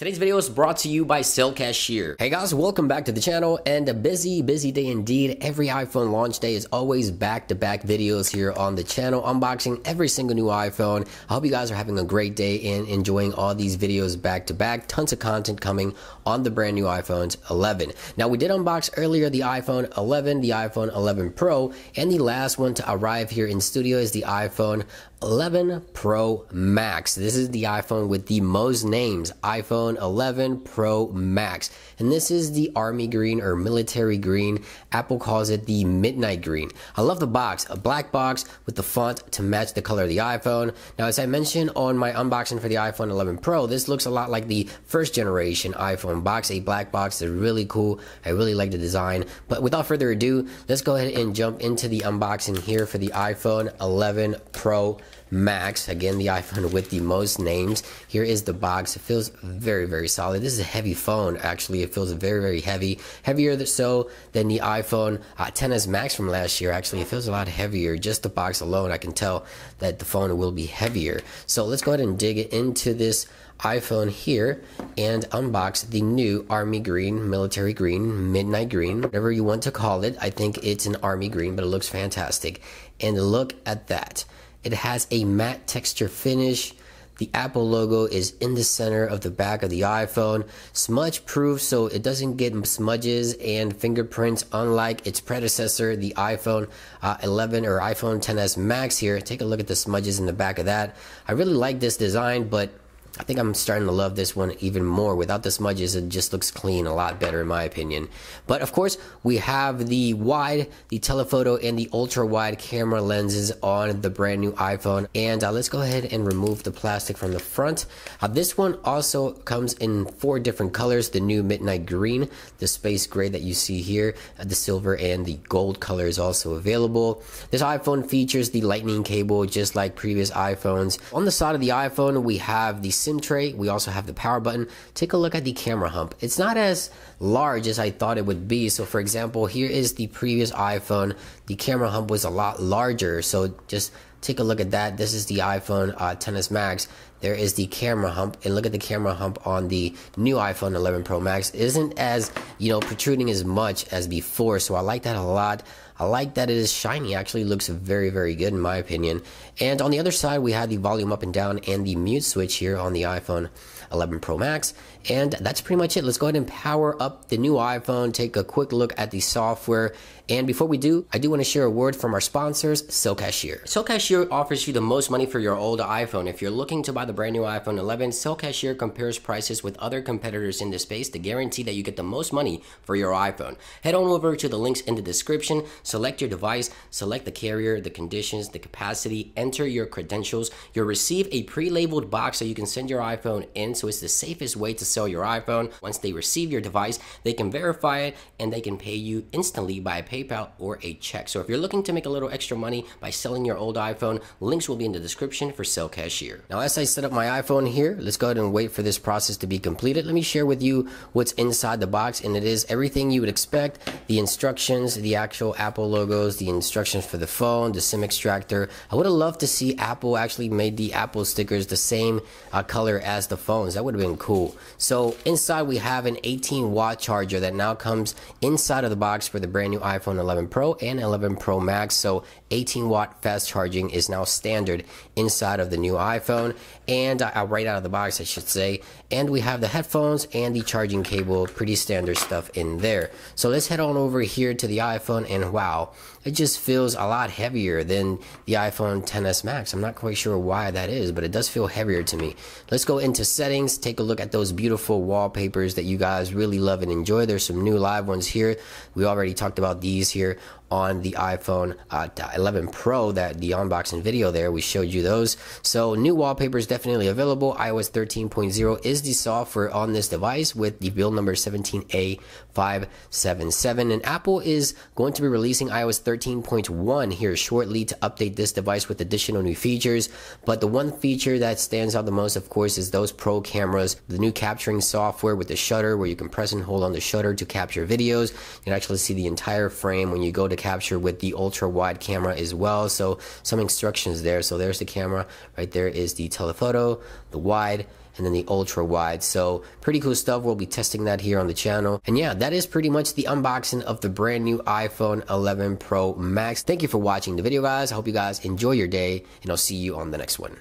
Today's video is brought to you by Cell Cashier. Hey guys, welcome back to the channel and a busy, busy day indeed. Every iPhone launch day is always back-to-back -back videos here on the channel, unboxing every single new iPhone. I hope you guys are having a great day and enjoying all these videos back-to-back. -back. Tons of content coming on the brand new iPhones 11. Now we did unbox earlier the iPhone 11, the iPhone 11 Pro, and the last one to arrive here in studio is the iPhone 11 Pro Max. This is the iPhone with the most names, iPhone 11 Pro Max. And this is the army green or military green. Apple calls it the midnight green. I love the box, a black box with the font to match the color of the iPhone. Now, as I mentioned on my unboxing for the iPhone 11 Pro, this looks a lot like the first generation iPhone box, a black box. They're really cool. I really like the design. But without further ado, let's go ahead and jump into the unboxing here for the iPhone 11 Pro Max. Again, the iPhone with the most names. Here is the box. It feels very, very solid. This is a heavy phone, actually. It feels very, very heavy. Heavier so than the iPhone uh, XS Max from last year. Actually, it feels a lot heavier. Just the box alone, I can tell that the phone will be heavier. So let's go ahead and dig into this iPhone here and unbox the new army green, military green, midnight green, whatever you want to call it. I think it's an army green, but it looks fantastic. And look at that. It has a matte texture finish. The Apple logo is in the center of the back of the iPhone. Smudge proof so it doesn't get smudges and fingerprints unlike its predecessor, the iPhone uh, 11 or iPhone XS Max here. Take a look at the smudges in the back of that. I really like this design, but I think I'm starting to love this one even more. Without the smudges, it just looks clean, a lot better in my opinion. But of course, we have the wide, the telephoto, and the ultra wide camera lenses on the brand new iPhone. And uh, let's go ahead and remove the plastic from the front. Uh, this one also comes in four different colors. The new midnight green, the space gray that you see here, uh, the silver, and the gold color is also available. This iPhone features the lightning cable just like previous iPhones. On the side of the iPhone, we have the SIM tray. We also have the power button. Take a look at the camera hump. It's not as large as I thought it would be. So for example, here is the previous iPhone. The camera hump was a lot larger. So just take a look at that. This is the iPhone uh, XS Max. There is the camera hump, and look at the camera hump on the new iPhone 11 Pro Max. It isn't as you know protruding as much as before, so I like that a lot. I like that it is shiny. Actually, looks very very good in my opinion. And on the other side, we have the volume up and down and the mute switch here on the iPhone 11 Pro Max. And that's pretty much it. Let's go ahead and power up the new iPhone, take a quick look at the software. And before we do, I do want to share a word from our sponsors, Cell Cashier. Cell Cashier offers you the most money for your old iPhone. If you're looking to buy the brand new iPhone 11, Cell Cashier compares prices with other competitors in the space to guarantee that you get the most money for your iPhone. Head on over to the links in the description, select your device, select the carrier, the conditions, the capacity, enter your credentials. You'll receive a pre-labeled box so you can send your iPhone in so it's the safest way to sell your iPhone. Once they receive your device, they can verify it and they can pay you instantly by PayPal or a check. So if you're looking to make a little extra money by selling your old iPhone, links will be in the description for Cell Cashier. Now, as I set up my iPhone here, let's go ahead and wait for this process to be completed. Let me share with you what's inside the box, and it is everything you would expect the instructions, the actual Apple logos, the instructions for the phone, the SIM extractor. I would have loved to see Apple actually made the Apple stickers the same uh, color as the phones. That would have been cool. So inside we have an 18 watt charger that now comes inside of the box for the brand new iPhone 11 Pro and 11 Pro Max. So 18 watt fast charging is now standard inside of the new iPhone and uh, right out of the box, I should say. And we have the headphones and the charging cable, pretty standard stuff in there. So let's head on over here to the iPhone and wow, it just feels a lot heavier than the iPhone XS Max. I'm not quite sure why that is, but it does feel heavier to me. Let's go into settings, take a look at those beautiful wallpapers that you guys really love and enjoy. There's some new live ones here. We already talked about these here on the iPhone uh, 11 Pro that the unboxing video there we showed you those. So new wallpapers definitely available. iOS 13.0 is the software on this device with the build number 17A577 and Apple is going to be releasing iOS 13.1 here shortly to update this device with additional new features. But the one feature that stands out the most of course is those pro cameras the new capturing software with the shutter where you can press and hold on the shutter to capture videos. You can actually see the entire frame when you go to capture with the ultra wide camera as well. So some instructions there. So there's the camera. Right there is the telephoto, the wide, and then the ultra wide. So pretty cool stuff. We'll be testing that here on the channel. And yeah, that is pretty much the unboxing of the brand new iPhone 11 Pro Max. Thank you for watching the video guys. I hope you guys enjoy your day and I'll see you on the next one.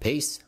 Peace.